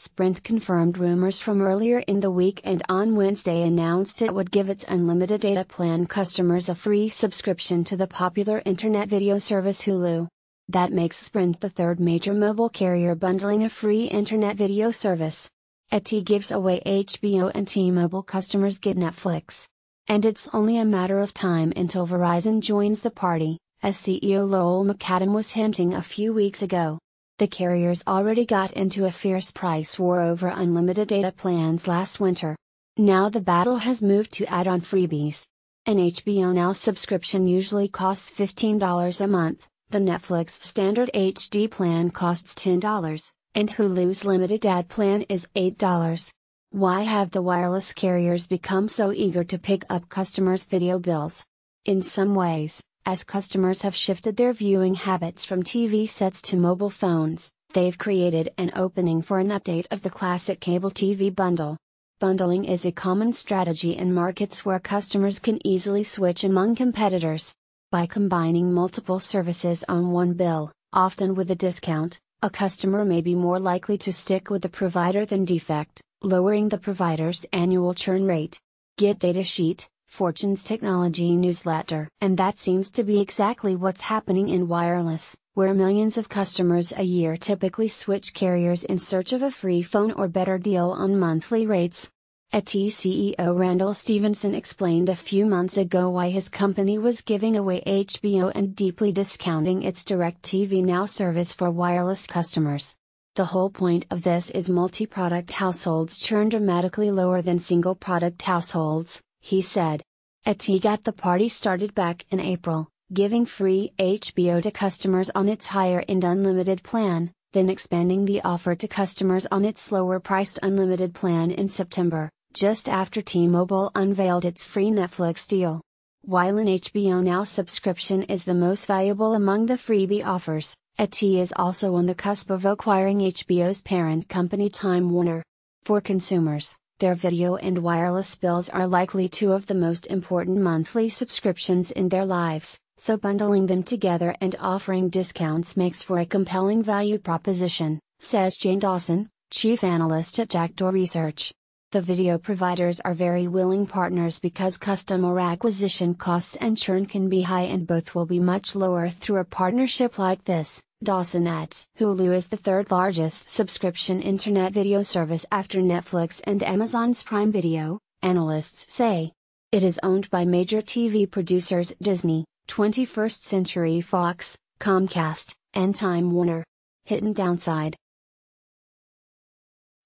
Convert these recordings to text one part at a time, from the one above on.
Sprint confirmed rumors from earlier in the week and on Wednesday announced it would give its unlimited data plan customers a free subscription to the popular internet video service Hulu. That makes Sprint the third major mobile carrier bundling a free internet video service. AT&T gives away HBO and T-Mobile customers get Netflix. And it's only a matter of time until Verizon joins the party, as CEO Lowell McAdam was hinting a few weeks ago. The carriers already got into a fierce price war over unlimited data plans last winter. Now the battle has moved to add on freebies. An HBO Now subscription usually costs $15 a month, the Netflix standard HD plan costs $10, and Hulu's limited ad plan is $8. Why have the wireless carriers become so eager to pick up customers' video bills? In some ways, as customers have shifted their viewing habits from TV sets to mobile phones, they've created an opening for an update of the classic cable TV bundle. Bundling is a common strategy in markets where customers can easily switch among competitors. By combining multiple services on one bill, often with a discount, a customer may be more likely to stick with the provider than defect, lowering the provider's annual churn rate. Get data sheet, Fortune's technology newsletter. And that seems to be exactly what's happening in wireless, where millions of customers a year typically switch carriers in search of a free phone or better deal on monthly rates. AT&T CEO Randall Stephenson explained a few months ago why his company was giving away HBO and deeply discounting its DirecTV Now service for wireless customers. The whole point of this is multi product households churn dramatically lower than single product households, he said. AT&T got the party started back in April, giving free HBO to customers on its higher end unlimited plan, then expanding the offer to customers on its lower priced unlimited plan in September, just after T Mobile unveiled its free Netflix deal. While an HBO Now subscription is the most valuable among the freebie offers, AT&T is also on the cusp of acquiring HBO's parent company Time Warner. For consumers, their video and wireless bills are likely two of the most important monthly subscriptions in their lives, so bundling them together and offering discounts makes for a compelling value proposition, says Jan Dawson, chief analyst at Jackdaw Research. The video providers are very willing partners because customer acquisition costs and churn can be high and both will be much lower through a partnership like this. Dawson adds Hulu is the third largest subscription internet video service after Netflix and Amazon's Prime Video, analysts say. It is owned by major TV producers Disney, 21st Century Fox, Comcast, and Time Warner. Hidden downside.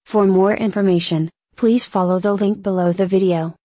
For more information, please follow the link below the video.